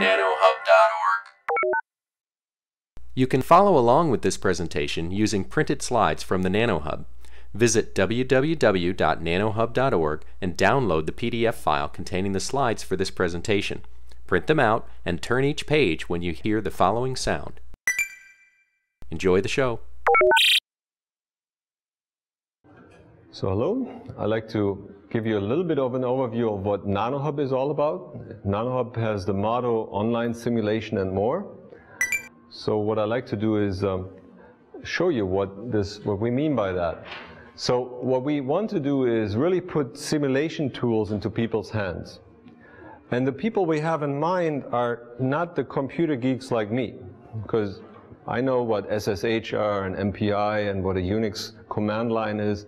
www.nanohub.org. You can follow along with this presentation using printed slides from the NanoHub. Visit www.nanohub.org and download the PDF file containing the slides for this presentation. Print them out and turn each page when you hear the following sound. Enjoy the show. So hello, I'd like to give you a little bit of an overview of what NanoHub is all about. NanoHub has the motto online simulation and more. So what I like to do is um, show you what this what we mean by that. So what we want to do is really put simulation tools into people's hands. And the people we have in mind are not the computer geeks like me, because I know what SSH are and MPI and what a Unix command line is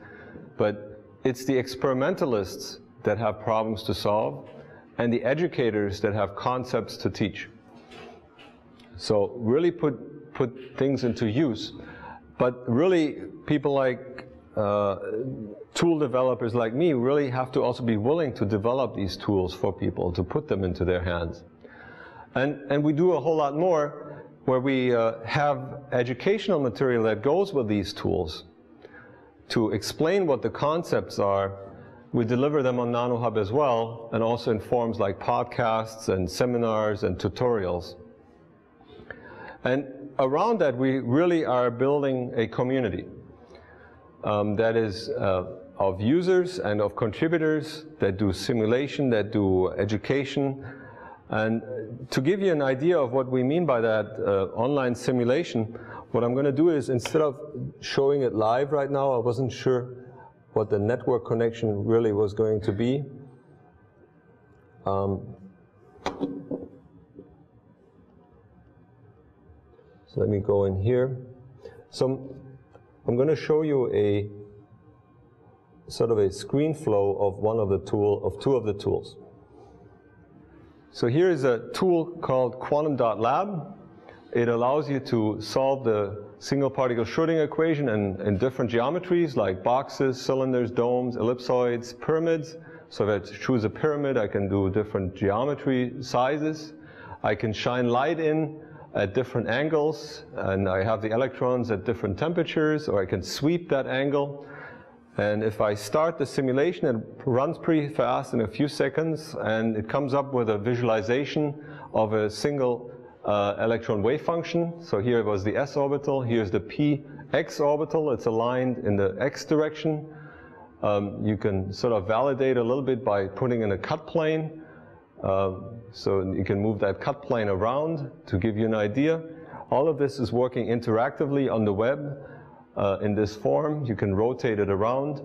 but it's the experimentalists that have problems to solve and the educators that have concepts to teach. So really put, put things into use. But really, people like uh, tool developers like me really have to also be willing to develop these tools for people, to put them into their hands. And, and we do a whole lot more where we uh, have educational material that goes with these tools to explain what the concepts are, we deliver them on NanoHub as well, and also in forms like podcasts and seminars and tutorials. And around that, we really are building a community um, that is uh, of users and of contributors that do simulation, that do education. And to give you an idea of what we mean by that uh, online simulation, what I'm going to do is instead of showing it live right now, I wasn't sure what the network connection really was going to be. Um, so let me go in here. So I'm going to show you a sort of a screen flow of one of the tool of two of the tools. So here is a tool called Quantum Dot Lab. It allows you to solve the single particle Schrodinger equation in, in different geometries like boxes, cylinders, domes, ellipsoids, pyramids. So if I choose a pyramid, I can do different geometry sizes. I can shine light in at different angles, and I have the electrons at different temperatures, or I can sweep that angle. And if I start the simulation, it runs pretty fast in a few seconds, and it comes up with a visualization of a single uh, electron wave function. So here it was the s orbital, here's the px orbital, it's aligned in the x direction. Um, you can sort of validate a little bit by putting in a cut plane. Uh, so you can move that cut plane around to give you an idea. All of this is working interactively on the web uh, in this form. You can rotate it around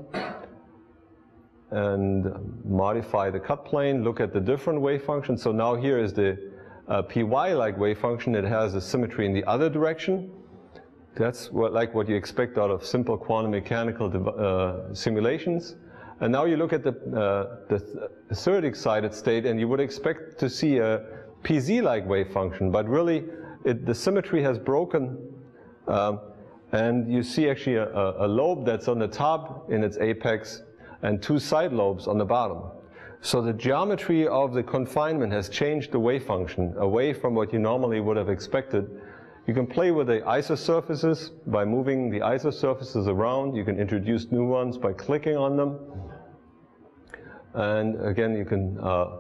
and modify the cut plane, look at the different wave functions. So now here is the uh, py-like wave function, it has a symmetry in the other direction. That's what, like what you expect out of simple quantum mechanical uh, simulations. And now you look at the, uh, the, th the third excited state, and you would expect to see a pz-like wave function, but really it, the symmetry has broken, um, and you see actually a, a lobe that's on the top in its apex, and two side lobes on the bottom. So the geometry of the confinement has changed the wave function away from what you normally would have expected. You can play with the isosurfaces by moving the isosurfaces around. You can introduce new ones by clicking on them. And again, you can uh,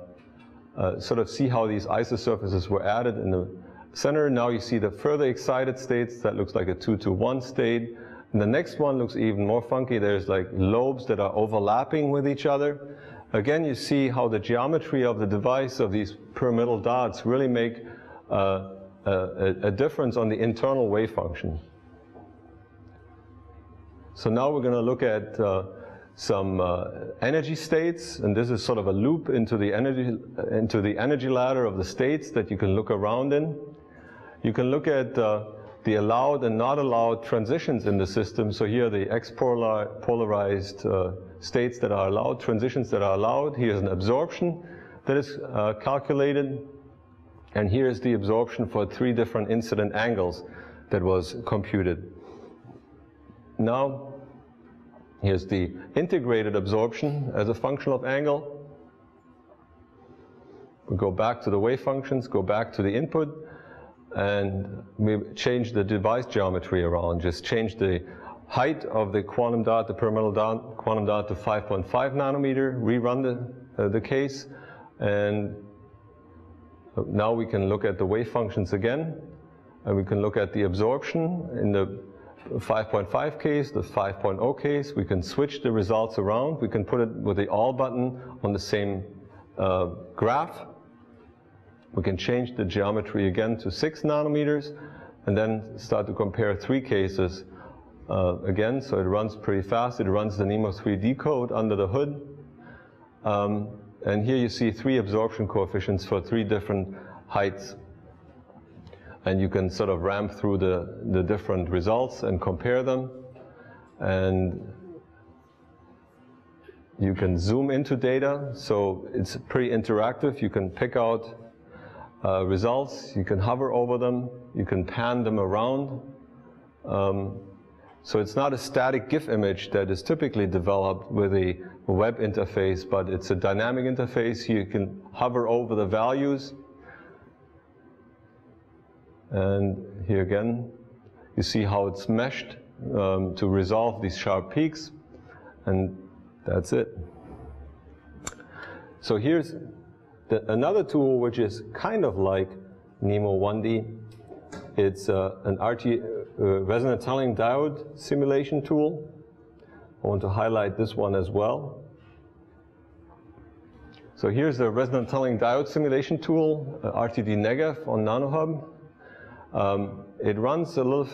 uh, sort of see how these isosurfaces were added in the center. Now you see the further excited states. That looks like a 2 to 1 state. And the next one looks even more funky. There's like lobes that are overlapping with each other. Again, you see how the geometry of the device of these pyramidal dots really make uh, a, a, difference on the internal wave function. So now we're going to look at uh, some uh, energy states, and this is sort of a loop into the energy into the energy ladder of the states that you can look around in. You can look at uh, the allowed and not allowed transitions in the system. So here the X-polarized uh, states that are allowed, transitions that are allowed. Here's an absorption that is uh, calculated. And here's the absorption for three different incident angles that was computed. Now, here's the integrated absorption as a function of angle. We go back to the wave functions, go back to the input, and we change the device geometry around, just change the height of the quantum dot, the pyramidal dot, quantum dot to 5.5 nanometer, rerun the, uh, the case, and now we can look at the wave functions again, and we can look at the absorption in the 5.5 case, the 5.0 case. We can switch the results around. We can put it with the all button on the same uh, graph. We can change the geometry again to 6 nanometers, and then start to compare three cases uh, again, so it runs pretty fast. It runs the NeMo 3D code under the hood. Um, and here you see three absorption coefficients for three different heights. And you can sort of ramp through the, the different results and compare them. And you can zoom into data, so it's pretty interactive. You can pick out uh, results, you can hover over them, you can pan them around. Um, so it's not a static GIF image that is typically developed with a web interface, but it's a dynamic interface. You can hover over the values. And here again, you see how it's meshed um, to resolve these sharp peaks. And that's it. So here's the, another tool which is kind of like NeMo 1D. It's uh, an RT uh, resonant tunneling diode simulation tool. I want to highlight this one as well. So here's the resonant tunneling diode simulation tool, uh, RTD NEGF on NanoHub. Um, it runs a little,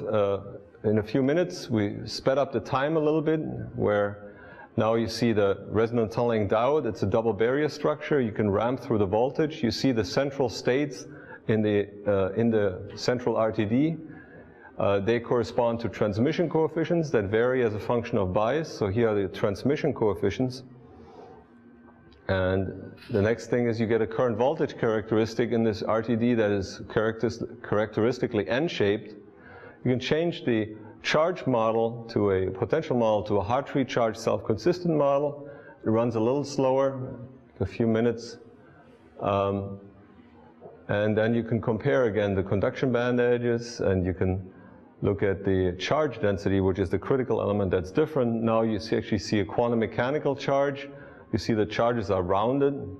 uh, in a few minutes. We sped up the time a little bit where now you see the resonant tunneling diode. It's a double barrier structure. You can ramp through the voltage. You see the central states in the, uh, in the central RTD. Uh, they correspond to transmission coefficients that vary as a function of bias. So here are the transmission coefficients. And the next thing is you get a current voltage characteristic in this RTD that is characteristically N-shaped. You can change the charge model to a potential model to a Hartree charge self-consistent model. It runs a little slower, a few minutes. Um, and then you can compare again the conduction band edges and you can look at the charge density, which is the critical element that's different. Now you see, actually see a quantum mechanical charge. You see the charges are rounded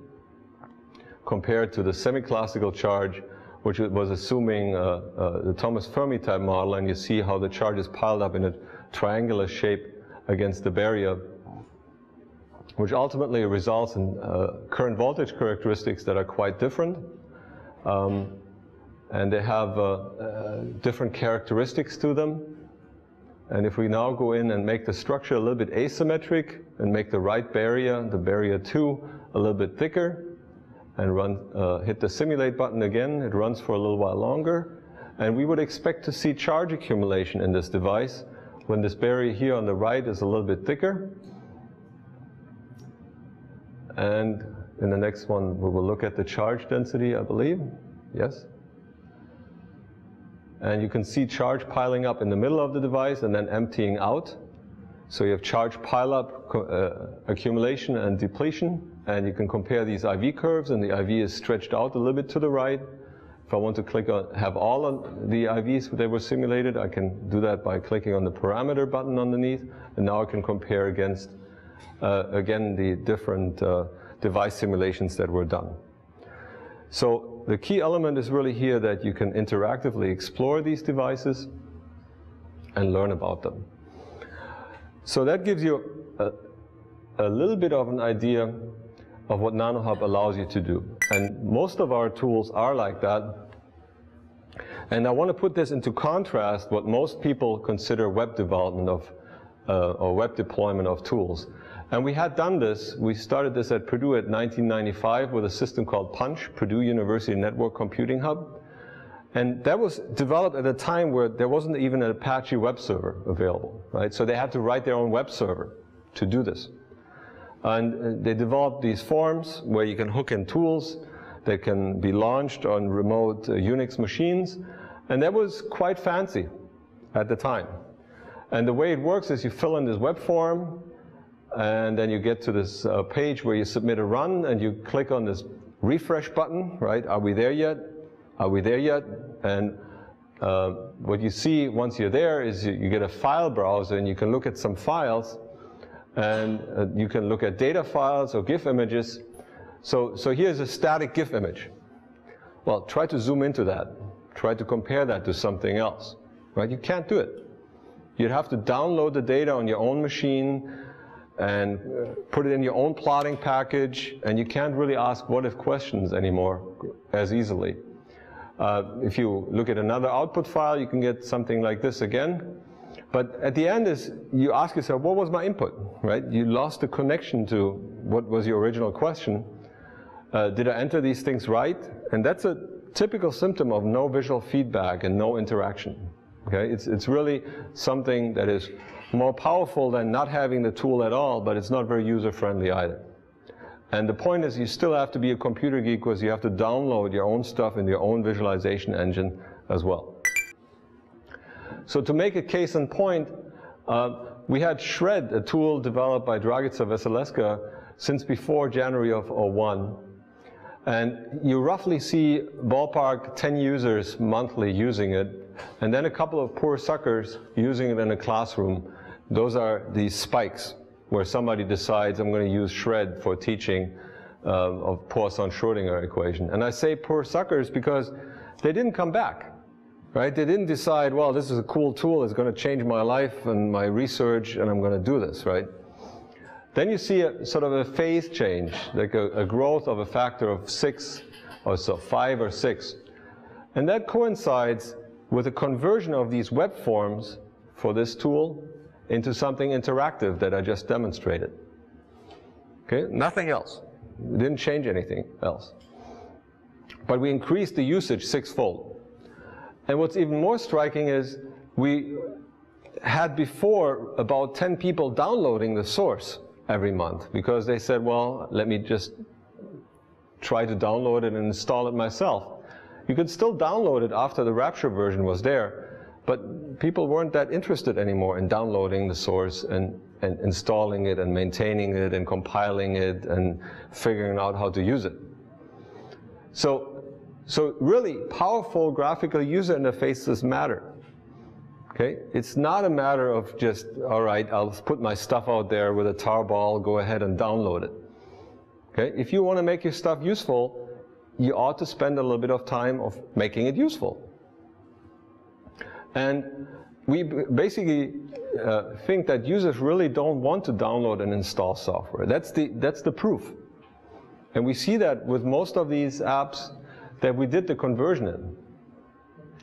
compared to the semi-classical charge, which was assuming uh, uh, the Thomas Fermi type model, and you see how the charge is piled up in a triangular shape against the barrier, which ultimately results in uh, current voltage characteristics that are quite different. Um, and they have uh, uh, different characteristics to them. And if we now go in and make the structure a little bit asymmetric and make the right barrier, the barrier 2, a little bit thicker, and run, uh, hit the simulate button again, it runs for a little while longer. And we would expect to see charge accumulation in this device when this barrier here on the right is a little bit thicker. And in the next one, we will look at the charge density, I believe. Yes? And you can see charge piling up in the middle of the device and then emptying out. So you have charge pileup, uh, accumulation, and depletion. And you can compare these IV curves, and the IV is stretched out a little bit to the right. If I want to click on, have all of the IVs that were simulated, I can do that by clicking on the parameter button underneath. And now I can compare against, uh, again, the different uh, device simulations that were done. So the key element is really here that you can interactively explore these devices and learn about them. So that gives you a, a little bit of an idea of what NanoHub allows you to do. And most of our tools are like that. And I want to put this into contrast what most people consider web development of, uh, or web deployment of tools. And we had done this, we started this at Purdue at 1995 with a system called Punch, Purdue University Network Computing Hub. And that was developed at a time where there wasn't even an Apache web server available, right? So they had to write their own web server to do this. And uh, they developed these forms where you can hook in tools that can be launched on remote uh, Unix machines. And that was quite fancy at the time. And the way it works is you fill in this web form, and then you get to this uh, page where you submit a run and you click on this refresh button, right? Are we there yet? Are we there yet? And uh, what you see once you're there is you, you, get a file browser and you can look at some files and uh, you can look at data files or GIF images. So, so here's a static GIF image. Well, try to zoom into that. Try to compare that to something else, right? You can't do it. You'd have to download the data on your own machine and put it in your own plotting package, and you can't really ask what if questions anymore as easily. Uh, if you look at another output file, you can get something like this again. But at the end is you ask yourself, what was my input, right? You lost the connection to what was your original question. Uh, did I enter these things right? And that's a typical symptom of no visual feedback and no interaction. Okay, it's, it's really something that is more powerful than not having the tool at all, but it's not very user-friendly either. And the point is you still have to be a computer geek because you have to download your own stuff in your own visualization engine as well. So to make a case in point, uh, we had SCHRED, a tool developed by Dragica Vasileska since before January of 01. And you roughly see ballpark 10 users monthly using it and then a couple of poor suckers using it in a classroom. Those are these spikes where somebody decides I'm going to use SCHRED for teaching uh, of Poisson-Schrodinger equation. And I say poor suckers because they didn't come back, right? They didn't decide, well, this is a cool tool, it's going to change my life and my research, and I'm going to do this, right? Then you see a sort of a phase change, like a, a growth of a factor of six or so, five or six. And that coincides with a conversion of these web forms for this tool into something interactive that I just demonstrated. Okay, nothing else. We didn't change anything else. But we increased the usage sixfold. And what's even more striking is we had before about 10 people downloading the source every month because they said, well, let me just try to download it and install it myself. You could still download it after the Rappture version was there, but people weren't that interested anymore in downloading the source and, and installing it and maintaining it and compiling it and figuring out how to use it. So, so really, powerful graphical user interfaces matter. Okay? It's not a matter of just, all right, I'll put my stuff out there with a tarball, go ahead and download it. Okay? If you want to make your stuff useful, you ought to spend a little bit of time of making it useful. And we basically uh, think that users really don't want to download and install software. That's the, that's the proof. And we see that with most of these apps that we did the conversion in.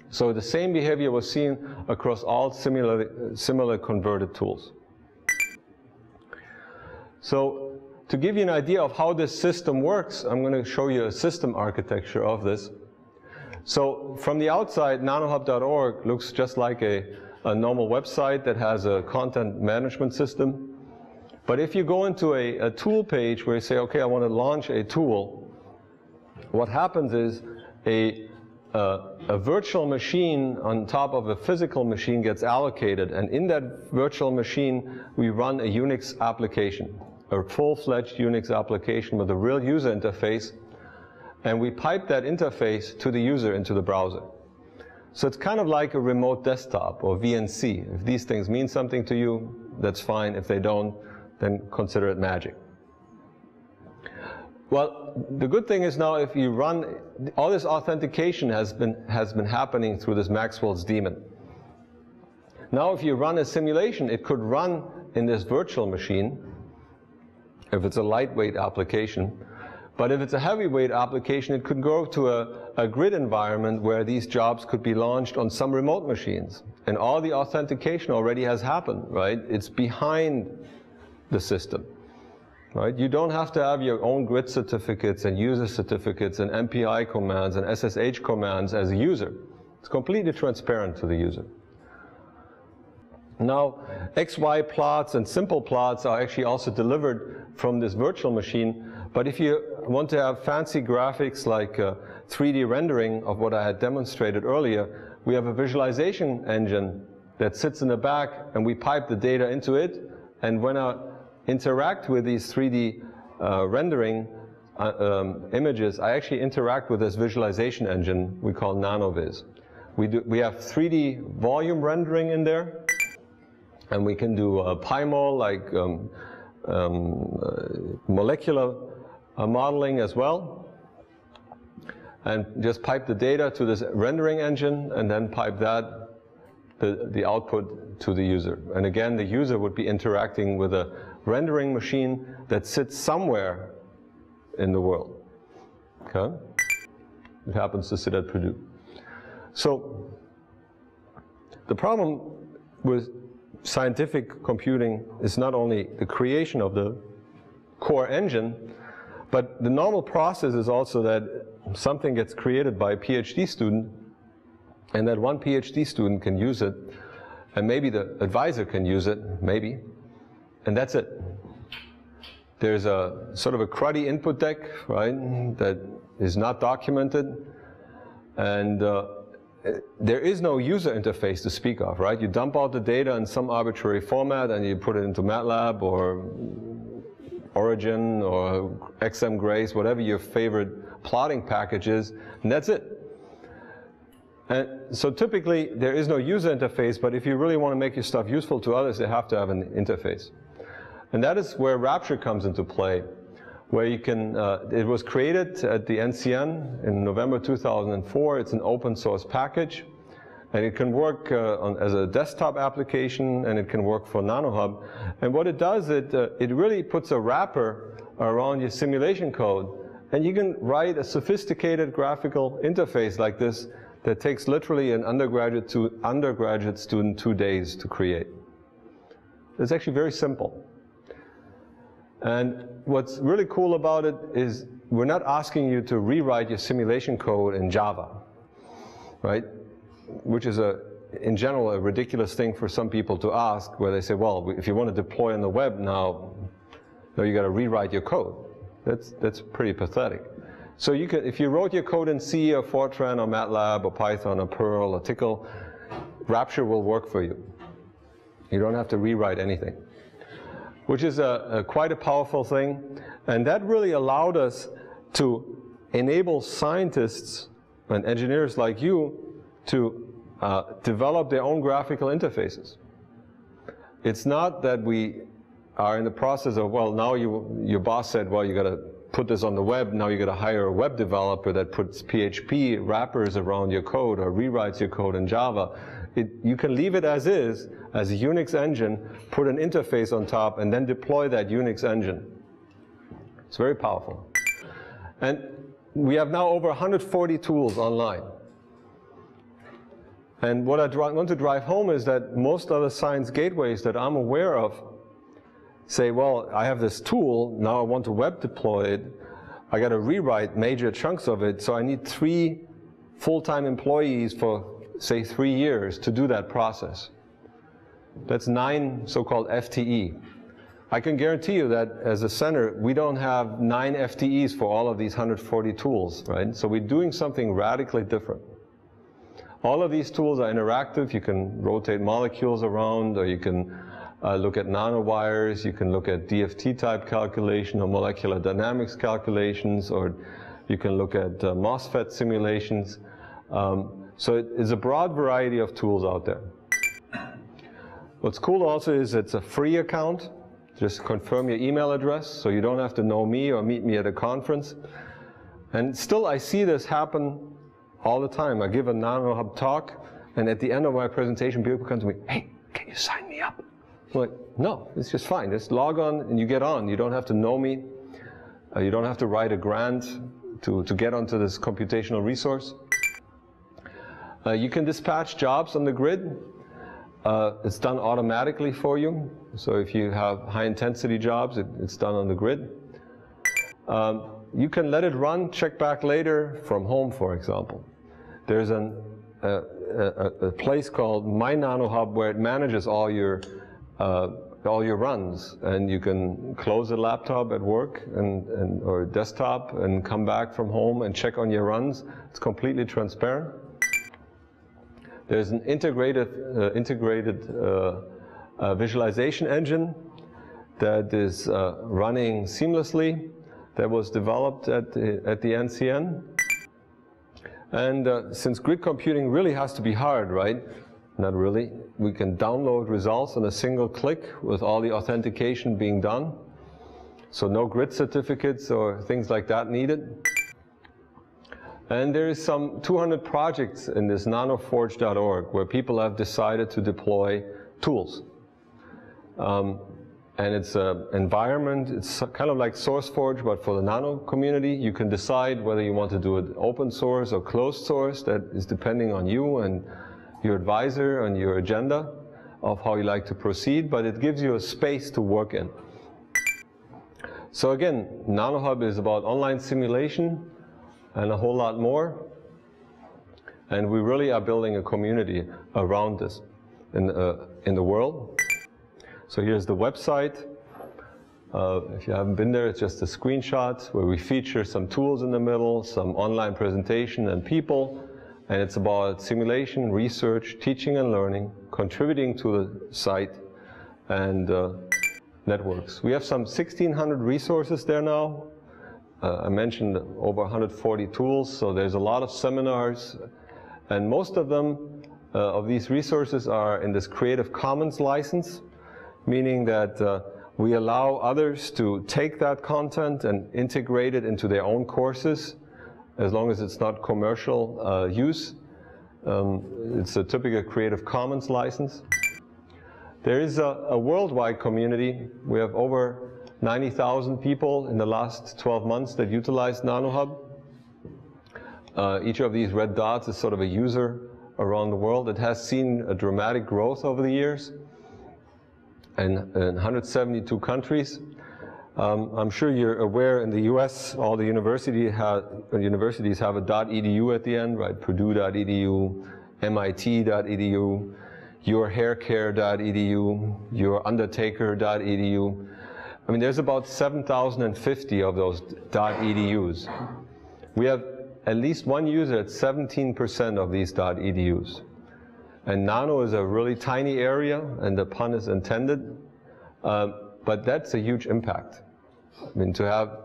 So the same behavior was seen across all similar, similar converted tools. So to give you an idea of how this system works, I'm going to show you a system architecture of this. So from the outside, nanohub.org looks just like a, a normal website that has a content management system. But if you go into a, a tool page where you say, okay, I want to launch a tool, what happens is a, a virtual machine on top of a physical machine gets allocated, and in that virtual machine, we run a Unix application a full-fledged Unix application with a real user interface, and we pipe that interface to the user into the browser. So it's kind of like a remote desktop or VNC. If these things mean something to you, that's fine. If they don't, then consider it magic. Well, the good thing is now if you run, all this authentication has been, has been happening through this Maxwell's daemon. Now if you run a simulation, it could run in this virtual machine, if it's a lightweight application. But if it's a heavyweight application, it could go to a, a grid environment where these jobs could be launched on some remote machines. And all the authentication already has happened, right? It's behind the system. Right? You don't have to have your own grid certificates and user certificates and MPI commands and SSH commands as a user. It's completely transparent to the user. Now, XY plots and simple plots are actually also delivered from this virtual machine. But if you want to have fancy graphics like uh, 3D rendering of what I had demonstrated earlier, we have a visualization engine that sits in the back and we pipe the data into it. And when I interact with these 3D uh, rendering, uh, um, images, I actually interact with this visualization engine we call NanoVis. We, do, we have 3D volume rendering in there, and we can do uh, PyMol, like um, um, uh, molecular Uh, modeling as well. And just pipe the data to this rendering engine, and then pipe that, the, the output to the user. And again, the user would be interacting with a rendering machine that sits somewhere in the world. Okay? It happens to sit at Purdue. So the problem with scientific computing is not only the creation of the core engine, but the normal process is also that something gets created by a PhD student and that one PhD student can use it and maybe the advisor can use it, maybe, and that's it. There's a sort of a cruddy input deck, right, that is not documented, and uh, there is no user interface to speak of, right? You dump out the data in some arbitrary format and you put it into MATLAB or Origin or XMGrace, whatever your favorite plotting package is, and that's it. And so typically there is no user interface, but if you really want to make your stuff useful to others, they have to have an interface. And that is where Rappture comes into play where you can, uh, it was created at the NCN in November 2004. It's an open source package. And it can work uh, on, as a desktop application, and it can work for NanoHub. And what it does, it, uh, it really puts a wrapper around your simulation code. And you can write a sophisticated graphical interface like this that takes literally an undergraduate, to undergraduate student two days to create. It's actually very simple. And what's really cool about it is we're not asking you to rewrite your simulation code in Java, right? Which is a, in general, a ridiculous thing for some people to ask, where they say, well, if you want to deploy on the web now, no, you got to rewrite your code. That's, that's pretty pathetic. So you can, if you wrote your code in C or Fortran or MATLAB or Python or Perl or Tcl, Rappture will work for you. You don't have to rewrite anything which is a, a quite a powerful thing. And that really allowed us to enable scientists and engineers like you to uh, develop their own graphical interfaces. It's not that we are in the process of, well, now you, your boss said, well, you got to put this on the web, now you got to hire a web developer that puts PHP wrappers around your code or rewrites your code in Java. It, you can leave it as is, as a Unix engine, put an interface on top, and then deploy that Unix engine. It's very powerful. And we have now over 140 tools online. And what I want to drive home is that most other science gateways that I'm aware of say, well, I have this tool, now I want to web deploy it, I got to rewrite major chunks of it, so I need three full-time employees for say, three years to do that process. That's nine so-called FTE. I can guarantee you that as a center, we don't have nine FTEs for all of these 140 tools, right? So we're doing something radically different. All of these tools are interactive. You can rotate molecules around, or you can uh, look at nanowires, you can look at DFT type calculation or molecular dynamics calculations, or you can look at uh, MOSFET simulations. Um, so it's a broad variety of tools out there. What's cool also is it's a free account. Just confirm your email address so you don't have to know me or meet me at a conference. And still I see this happen all the time. I give a NanoHub talk and at the end of my presentation people come to me, hey, can you sign me up? I'm like, no, it's just fine. Just log on and you get on. You don't have to know me. Uh, you don't have to write a grant to, to get onto this computational resource. Uh, you can dispatch jobs on the grid. Uh, it's done automatically for you. So if you have high intensity jobs, it, it's done on the grid. Um, you can let it run, check back later from home, for example. There's an, a, a, place called My Nano Hub where it manages all your uh, all your runs, and you can close the laptop at work and, and or desktop and come back from home and check on your runs. It's completely transparent. There's an integrated, uh, integrated uh, uh, visualization engine that is uh, running seamlessly. that was developed at the, at the NCN. And uh, since grid computing really has to be hard, right? Not really. We can download results in a single click with all the authentication being done. So no grid certificates or things like that needed. And there is some 200 projects in this nanoforge.org where people have decided to deploy tools. Um, and it's an environment, it's kind of like SourceForge, but for the nano community. You can decide whether you want to do it open source or closed source. That is depending on you and your advisor and your agenda of how you like to proceed, but it gives you a space to work in. So again, NanoHub is about online simulation and a whole lot more. And we really are building a community around this in, uh, in the world. So here's the website. Uh, if you haven't been there, it's just a screenshot where we feature some tools in the middle, some online presentation and people, and it's about simulation, research, teaching and learning, contributing to the site, and uh, networks. We have some 1,600 resources there now. Uh, I mentioned over 140 tools, so there's a lot of seminars, and most of them, uh, of these resources are in this Creative Commons license, meaning that uh, we allow others to take that content and integrate it into their own courses, as long as it's not commercial uh, use. Um, it's a typical Creative Commons license. There is a, a worldwide community. We have over 90,000 people in the last 12 months that utilize NanoHub. Uh, each of these red dots is sort of a user around the world. It has seen a dramatic growth over the years in, in 172 countries. Um, I'm sure you're aware in the US, all the university ha universities have a .edu at the end, right? Purdue.edu, MIT.edu, yourhaircare.edu, yourundertaker.edu. I mean, there's about 7,050 of those .edus. We have at least one user at 17% of these .edus. And nano is a really tiny area, and the pun is intended, um, but that's a huge impact. I mean, to have,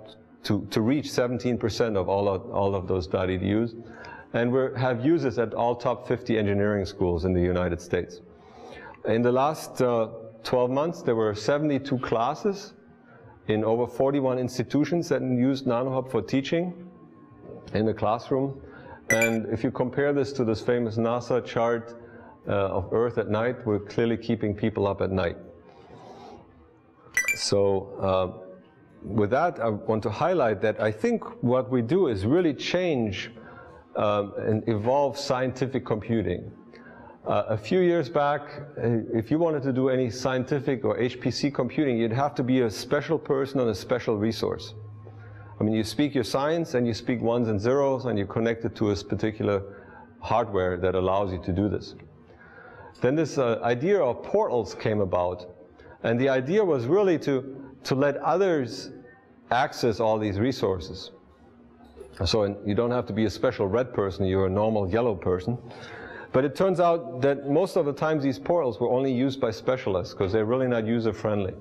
to, to reach 17% of all of, all of those .edus, and we have users at all top 50 engineering schools in the United States. In the last uh, 12 months, there were 72 classes in over 41 institutions that used NanoHub for teaching in the classroom. And if you compare this to this famous NASA chart of Earth at night, we're clearly keeping people up at night. So uh, with that, I want to highlight that I think what we do is really change um, and evolve scientific computing. Uh, a few years back, uh, if you wanted to do any scientific or HPC computing, you'd have to be a special person on a special resource. I mean, you speak your science and you speak ones and zeros and you connect it to a particular hardware that allows you to do this. Then this uh, idea of portals came about. And the idea was really to, to let others access all these resources. So you don't have to be a special red person, you're a normal yellow person. But it turns out that most of the times these portals were only used by specialists because they're really not user friendly.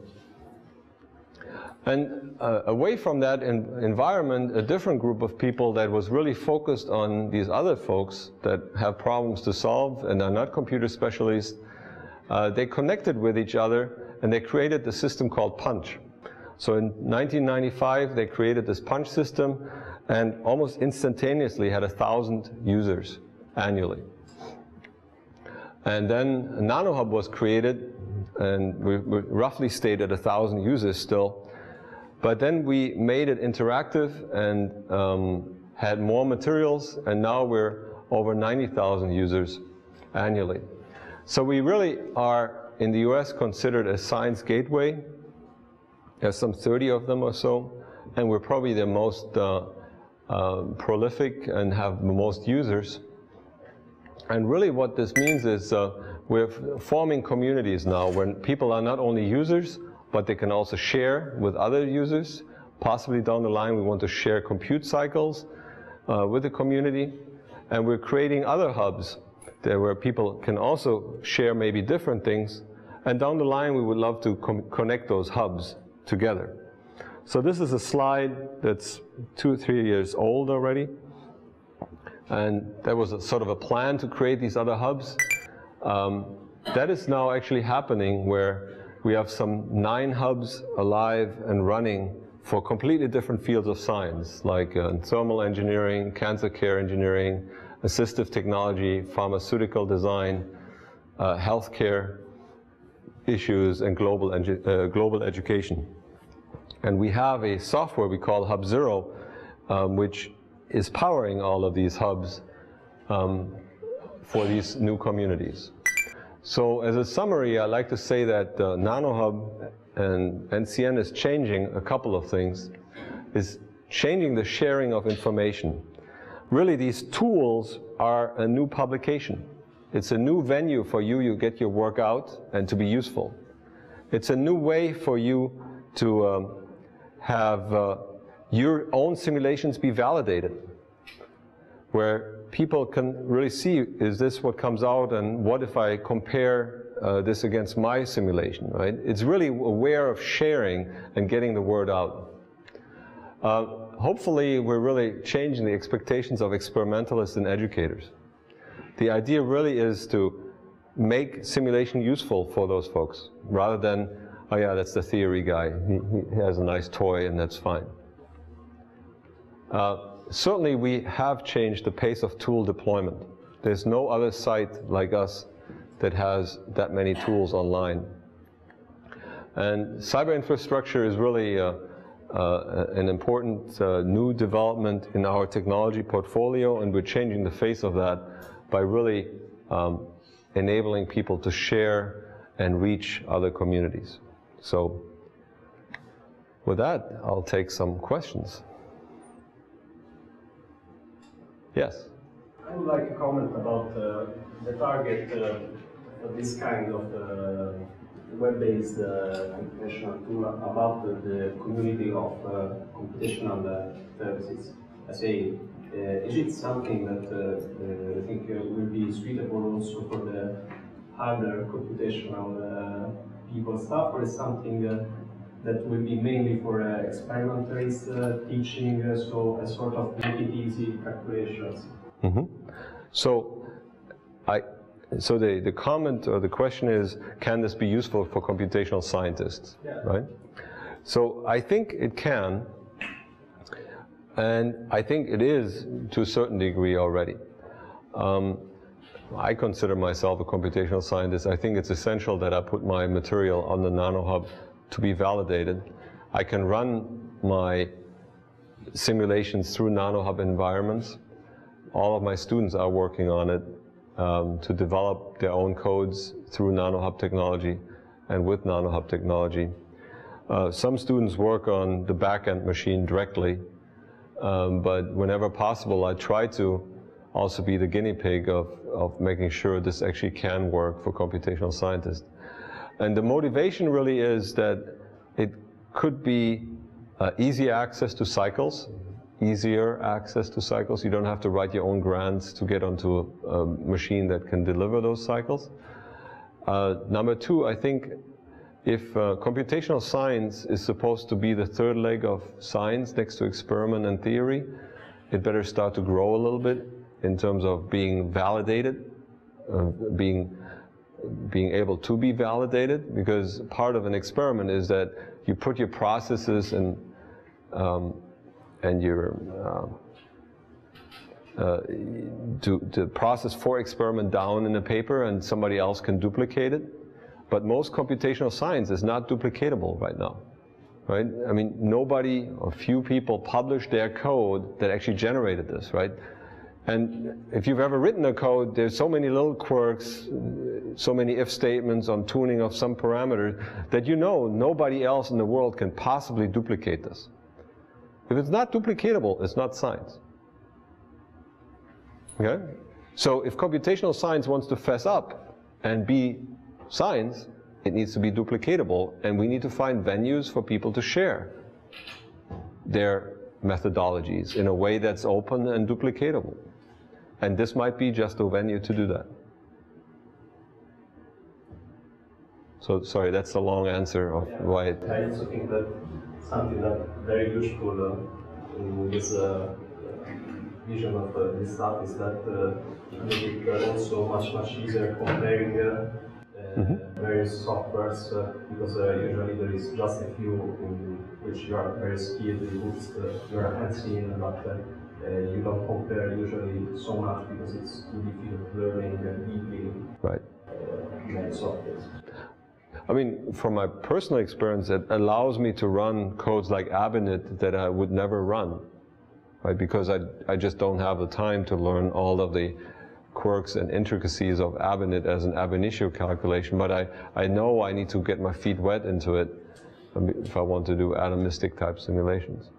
And uh, away from that environment, a different group of people that was really focused on these other folks that have problems to solve and are not computer specialists, uh, they connected with each other and they created the system called Punch. So in 1995, they created this Punch system and almost instantaneously had a thousand users annually. And then NanoHub was created and we, we roughly stayed at a thousand users still but then we made it interactive and um, had more materials, and now we're over 90,000 users annually. So we really are, in the US, considered a science gateway. There's some 30 of them or so, and we're probably the most uh, uh, prolific and have the most users. And really what this means is uh, we're forming communities now when people are not only users, but they can also share with other users. Possibly down the line, we want to share compute cycles uh, with the community. And we're creating other hubs there where people can also share maybe different things. And down the line, we would love to connect those hubs together. So this is a slide that's two three years old already. And there was a, sort of a plan to create these other hubs. Um, that is now actually happening where we have some nine hubs alive and running for completely different fields of science, like uh, thermal engineering, cancer care engineering, assistive technology, pharmaceutical design, uh, healthcare issues, and global, uh, global education. And we have a software we call HUBzero, um, which is powering all of these hubs um, for these new communities. So as a summary, I like to say that uh, NanoHub and NCN is changing a couple of things, is changing the sharing of information. Really, these tools are a new publication. It's a new venue for you to get your work out and to be useful. It's a new way for you to um, have uh, your own simulations be validated, where people can really see, is this what comes out, and what if I compare uh, this against my simulation, right? It's really aware of sharing and getting the word out. Uh, hopefully, we're really changing the expectations of experimentalists and educators. The idea really is to make simulation useful for those folks, rather than, oh yeah, that's the theory guy. He, he has a nice toy and that's fine. Uh, certainly, we have changed the pace of tool deployment. There's no other site like us that has that many tools online. And cyber infrastructure is really uh, uh, an important uh, new development in our technology portfolio, and we're changing the face of that by really um, enabling people to share and reach other communities. So with that, I'll take some questions. Yes? I would like to comment about uh, the target uh, this kind of uh, web-based uh, computational tool about the community of uh, computational services. I say, is it something that I think will be suitable also for the harder computational people stuff, or is something that will be mainly for uh, experimentalists uh, teaching, uh, so a sort of make it easy calculations. Mm -hmm. So I, so the, the comment or the question is, can this be useful for computational scientists, yeah. right? So I think it can, and I think it is to a certain degree already. Um, I consider myself a computational scientist. I think it's essential that I put my material on the NanoHub to be validated. I can run my simulations through NanoHub environments. All of my students are working on it um, to develop their own codes through NanoHub technology and with NanoHub technology. Uh, some students work on the backend machine directly, um, but whenever possible, I try to also be the guinea pig of, of making sure this actually can work for computational scientists. And the motivation really is that it could be uh, easy access to cycles, easier access to cycles. You don't have to write your own grants to get onto a, a machine that can deliver those cycles. Uh, number two, I think if uh, computational science is supposed to be the third leg of science next to experiment and theory, it better start to grow a little bit in terms of being validated, uh, being being able to be validated, because part of an experiment is that you put your processes and um, and your uh, uh, to process for experiment down in a paper and somebody else can duplicate it. But most computational science is not duplicatable right now. Right? I mean, nobody or few people publish their code that actually generated this, right? And if you've ever written a code, there's so many little quirks, so many if statements on tuning of some parameter that you know nobody else in the world can possibly duplicate this. If it's not duplicatable, it's not science. Okay? So if computational science wants to fess up and be science, it needs to be duplicatable, and we need to find venues for people to share their methodologies in a way that's open and duplicatable. And this might be just a venue to do that. So sorry, that's the long answer of yeah. why. It, I also think that something that very useful uh, in this uh, vision of uh, this stuff is that uh, it makes it uh, also much much easier comparing uh, uh, various softwares uh, because uh, usually there is just a few in which you are very skilled, you uh, your hands in, but uh, you don't compare usually so much because it's too difficult learning uh, deeply Right. uh. I mean, from my personal experience, it allows me to run codes like Abinit that I would never run, right? Because I, I just don't have the time to learn all of the quirks and intricacies of Abinit as an ab initio calculation, but I, I know I need to get my feet wet into it if I want to do atomistic type simulations.